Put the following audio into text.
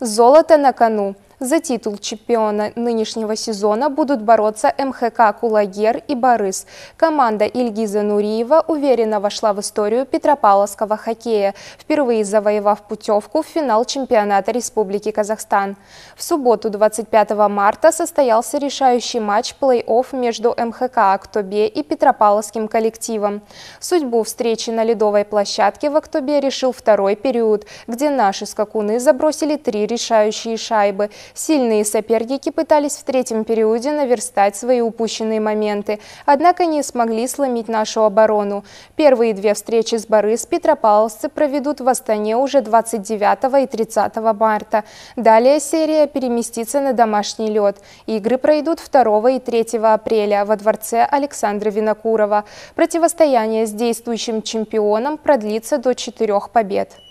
Золото на кону. За титул чемпиона нынешнего сезона будут бороться МХК «Кулагер» и «Борис». Команда Ильгиза Нуриева уверенно вошла в историю петропавловского хоккея, впервые завоевав путевку в финал чемпионата Республики Казахстан. В субботу 25 марта состоялся решающий матч плей-офф между МХК «Актобе» и петропавловским коллективом. Судьбу встречи на ледовой площадке в «Актобе» решил второй период, где наши скакуны забросили три решающие шайбы – Сильные соперники пытались в третьем периоде наверстать свои упущенные моменты, однако не смогли сломить нашу оборону. Первые две встречи с Борис петропавловцы проведут в Астане уже 29 и 30 марта. Далее серия переместится на домашний лед. Игры пройдут 2 и 3 апреля во дворце Александра Винокурова. Противостояние с действующим чемпионом продлится до четырех побед.